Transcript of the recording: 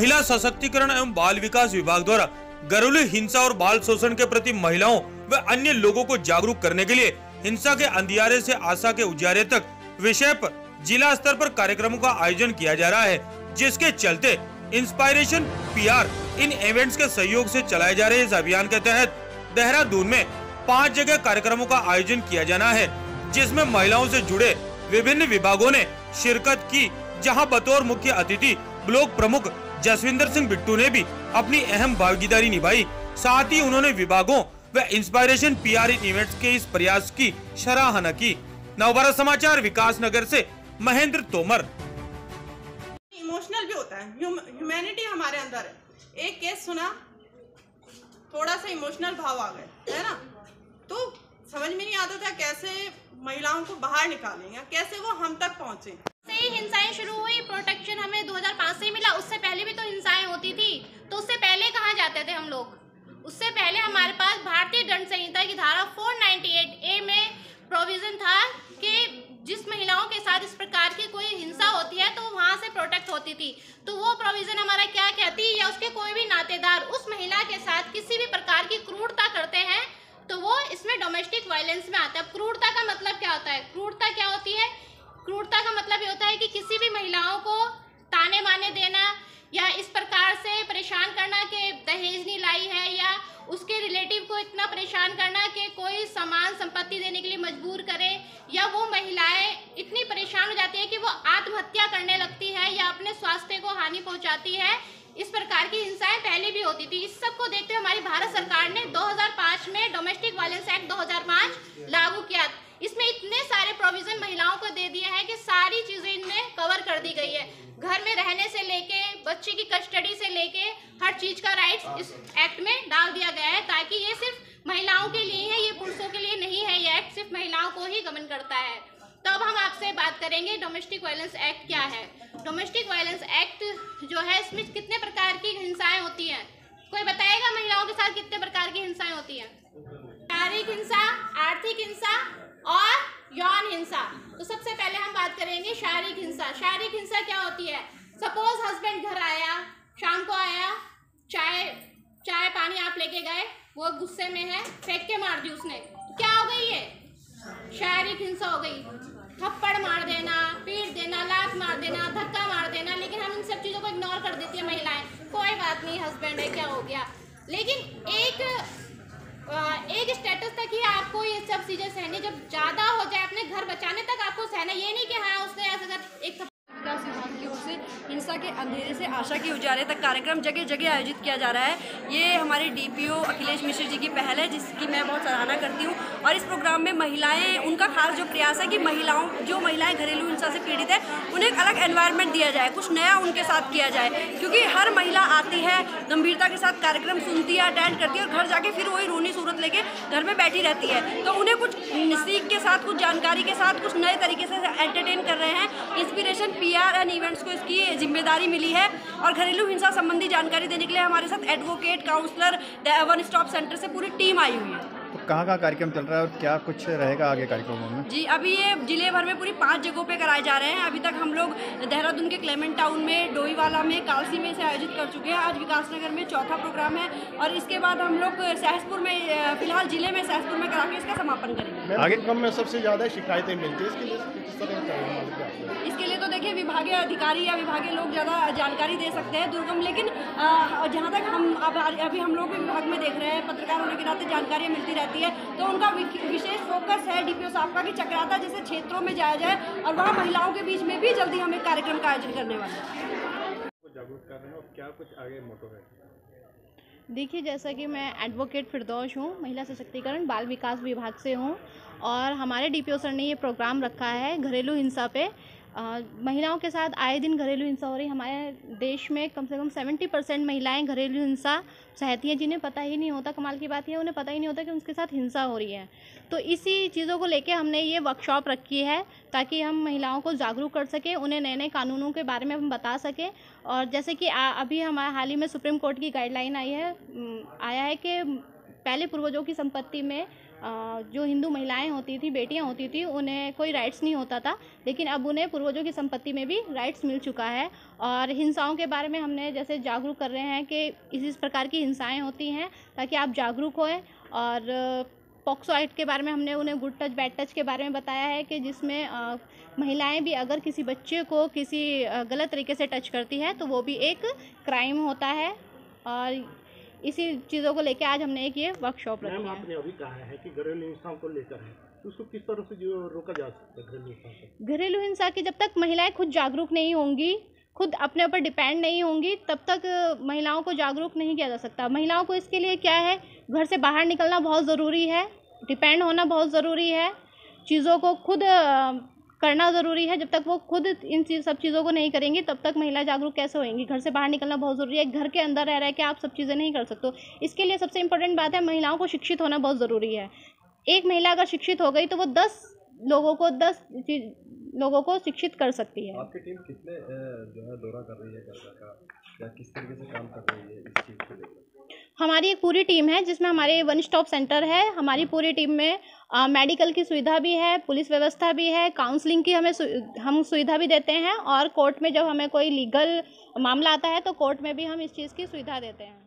महिला सशक्तिकरण एवं बाल विकास विभाग द्वारा घरेलू हिंसा और बाल शोषण के प्रति महिलाओं व अन्य लोगों को जागरूक करने के लिए हिंसा के अंधियारे से आशा के उजारे तक विषय पर जिला स्तर पर कार्यक्रमों का आयोजन किया जा रहा है, जिसके चलते इंस्पायरेशन, पीआर इन इवेंट्स के सहयोग से चलाए जा रहे इस अभियान के तहत देहरादून में पाँच जगह कार्यक्रमों का आयोजन किया जाना है, जिसमें महिलाओं से जुड़े विभिन्न विभागों ने शिरकत की, जहाँ बतौर मुख्य अतिथि ब्लॉक प्रमुख जसविंदर सिंह बिट्टू ने भी अपनी अहम भागीदारी निभाई। साथ ही उन्होंने विभागों व इंस्पायरेशन पीआर इन इवेंट्स के इस प्रयास की सराहना की। नवभारत समाचार विकास नगर से महेंद्र तोमर। इमोशनल भी होता है। ह्यूमैनिटी हमारे अंदर है। एक केस सुना थोड़ा सा इमोशनल भाव आ गए है ना? तो समझ में नहीं आता था कैसे महिलाओं को बाहर निकालेंगे कैसे वो हम तक पहुँचे। से ही हिंसाएँ शुरू हुई प्रोटेक्शन हमें 2005 से ही मिला। उससे पहले भी तो हिंसाएँ होती थी। तो उससे पहले कहाँ जाते थे हम लोग? उससे पहले हमारे पास भारतीय दंड संहिता की धारा 498 ए में प्रोविज़न था कि जिस महिलाओं के साथ इस प्रकार की कोई हिंसा होती है तो वहाँ से प्रोटेक्ट होती थी। तो वो प्रोविज़न हमारा क्या कहती है या उसके कोई भी नातेदार उस महिला के साथ किसी भी प्रकार की क्रूरता करते हैं तो वो इसमें डोमेस्टिक वायलेंस में आता है। क्रूरता का मतलब क्या होता है? क्रूरता क्या होती है? क्रूरता का मतलब ये होता है कि किसी भी महिलाओं को ताने माने देना या इस प्रकार से परेशान करना कि दहेज नहीं लाई है या उसके रिलेटिव को इतना परेशान करना कि कोई सामान संपत्ति देने के लिए मजबूर करे या वो महिलाएँ इतनी परेशान हो जाती है कि वो आत्महत्या करने लगती है या अपने स्वास्थ्य को हानि पहुंचाती है। इस प्रकार की हिंसाएँ पहले भी होती थी। इस सबको देखते हुए हमारी भारत सरकार ने 2005 में डोमेस्टिक वायलेंस एक्ट 2005 लागू किया। इसमें इतने सारे प्रोविज़न महिलाओं को दे दिया है कि सारी चीज़ें इनमें कवर कर दी गई है। घर में रहने से लेके, बच्चे की कस्टडी से लेके, हर चीज़ का राइट्स इस एक्ट में डाल दिया गया है ताकि ये सिर्फ़ महिलाओं के लिए है, ये पुरुषों के लिए नहीं है, ये एक्ट सिर्फ़ महिलाओं को ही गमन करता है। तो अब हम आपसे बात करेंगे डोमेस्टिक वायलेंस एक्ट क्या है। डोमेस्टिक वायलेंस एक्ट जो है, इसमें कितने प्रकार की हिंसाएँ होती हैं? कोई बताएगा महिलाओं के साथ कितने प्रकार की हिंसाएँ होती हैं? शारीरिक हिंसा, आर्थिक हिंसा और यौन हिंसा। तो सबसे पहले हम बात करेंगे शारीरिक हिंसा। शारीरिक हिंसा क्या होती है? सपोज़ हस्बैंड घर आया, शाम को आया, चाय चाय पानी आप लेके गए, वो गुस्से में है, फेंक के मार दी उसने। तो क्या हो गई है शारीरिक हिंसा हो गई। थप्पड़ मार देना, पीट देना, लात मार देना, धक्का मार देना, लेकिन हम इन सब चीज़ों को इग्नोर कर देती है महिलाएँ। कोई बात नहीं हस्बैंड है, क्या हो गया? लेकिन एक एक स्टेटस तक ही आपको ये सब चीज़ें सहनी, जब ज़्यादा हो जाए अपने घर बचाने तक आपको सहना, ये नहीं कि हाँ उसने ऐसा एक हिंसा के अंधेरे से आशा के उजाले तक कार्यक्रम जगह जगह आयोजित किया जा रहा है। ये हमारे डीपीओ अखिलेश मिश्र जी की पहल है, जिसकी मैं बहुत सराहना करती हूँ। और इस प्रोग्राम में महिलाएँ, उनका खास जो प्रयास है कि महिलाओं, जो महिलाएँ घरेलू हिंसा से पीड़ित है, उन्हें एक अलग एनवायरनमेंट दिया जाए, कुछ नया उनके साथ किया जाए। क्योंकि हर महिला आती है, गंभीरता के साथ कार्यक्रम सुनती है अटेंड करती है और घर जाके फिर वही रोनी लेके घर में बैठी रहती है। तो उन्हें कुछ सीख के साथ, कुछ जानकारी के साथ, कुछ नए तरीके से एंटरटेन कर रहे हैं। इंस्पिरेशन पीआर एंड इवेंट्स को इसकी ज़िम्मेदारी मिली है। और घरेलू हिंसा संबंधी जानकारी देने के लिए हमारे साथ advocate counsellor one stop centre से पूरी टीम आई हुई है। कहाँ कहाँ कार्यक्रम चल रहा है और क्या कुछ रहेगा आगे कार्यक्रमों में? जी अभी ये ज़िले भर में पूरी पाँच जगहों पे कराए जा रहे हैं। अभी तक हम लोग देहरादून के क्लेमेंट टाउन में डोईवाला में कालसी में से आयोजित कर चुके हैं। आज विकासनगर में चौथा प्रोग्राम है और इसके बाद हम लोग सहसपुर में फ़िलहाल ज़िले में सहसपुर में करा के इसका समापन करेंगे। आगे? क्रम में सबसे ज़्यादा शिकायतें मिलती है इसके लिए देखिए विभागीय अधिकारी या विभागीय लोग ज़्यादा जानकारी दे सकते हैं दुर्गम, लेकिन जहाँ तक हम अभी हम लोग भी विभाग में देख रहे हैं, पत्रकार होने के नाते जानकारियाँ मिलती रहती है तो उनका विशेष फोकस है डीपीओ साहब का कि चक्राता जैसे क्षेत्रों में जाया जाए और वहाँ महिलाओं के बीच में भी जल्दी हम एक कार्यक्रम का आयोजन करने वाले है। देखिए, जैसा कि मैं एडवोकेट फिरदौश हूँ, महिला सशक्तिकरण, बाल विकास विभाग से हूँ, और हमारे डीपीओ सर ने ये प्रोग्राम रखा है, घरेलू हिंसा पे। महिलाओं के साथ आए दिन घरेलू हिंसा हो रही हमारे देश में कम से कम सेवेंटी परसेंट महिलाएँ घरेलू हिंसा सहती हैं जिन्हें पता ही नहीं होता कमाल की बात है उन्हें पता ही नहीं होता कि उनके साथ हिंसा हो रही है। तो इसी चीज़ों को लेके हमने ये वर्कशॉप रखी है ताकि हम महिलाओं को जागरूक कर सकें उन्हें नए नए कानूनों के बारे में हम बता सकें। और जैसे कि आ, अभी हमारे हाल ही में सुप्रीम कोर्ट की गाइडलाइन आई है आया है कि पहले पूर्वजों की संपत्ति में जो हिंदू महिलाएँ होती थी, बेटियाँ होती थी, उन्हें कोई राइट्स नहीं होता था, लेकिन अब उन्हें पूर्वजों की संपत्ति में भी राइट्स मिल चुका है और हिंसाओं के बारे में हमने जैसे जागरूक कर रहे हैं कि इस इस प्रकार की हिंसाएँ होती हैं ताकि आप जागरूक होएँ और पॉक्सो एक्ट के बारे में हमने उन्हें गुड टच बैड टच के बारे में बताया है कि जिसमें महिलाएँ भी अगर किसी बच्चे को किसी गलत तरीके से टच करती है तो वो भी एक क्राइम होता है और इसी चीज़ों को लेकर आज हमने एक ये वर्कशॉप रखी है। आपने अभी कहा है कि घरेलू हिंसाओं को लेकर है। तो उसको किस तरह से जो रोका जा सकता है घरेलू हिंसा को? घरेलू हिंसा की जब तक महिलाएँ खुद जागरूक नहीं होंगी खुद अपने ऊपर डिपेंड नहीं होंगी तब तक महिलाओं को जागरूक नहीं किया जा सकता। महिलाओं को इसके लिए क्या है? घर से बाहर निकलना बहुत ज़रूरी है डिपेंड होना बहुत ज़रूरी है। चीज़ों को खुद करना ज़रूरी है। जब तक वो खुद इन चीज़ सब चीज़ों को नहीं करेंगी तब तक महिला जागरूक कैसे होंगी घर से बाहर निकलना बहुत ज़रूरी है। घर के अंदर रह रह के आप सब चीज़ें नहीं कर सकते इसके लिए सबसे इम्पोर्टेंट बात है महिलाओं को शिक्षित होना बहुत ज़रूरी है। एक महिला अगर शिक्षित हो गई तो वो दस लोगों को दस लोगों को शिक्षित कर सकती है। आपकी टीम कितने जो है दौरा कर रही है का? या किस तरीके से काम कर रही है इस चीज़ को लेकर? हमारी एक पूरी टीम है जिसमें हमारे वन स्टॉप सेंटर है। हमारी पूरी टीम में मेडिकल की सुविधा भी है, पुलिस व्यवस्था भी है, काउंसलिंग की हमें सु- हम सुविधा भी देते हैं और कोर्ट में जब हमें कोई लीगल मामला आता है तो कोर्ट में भी हम इस चीज़ की सुविधा देते हैं।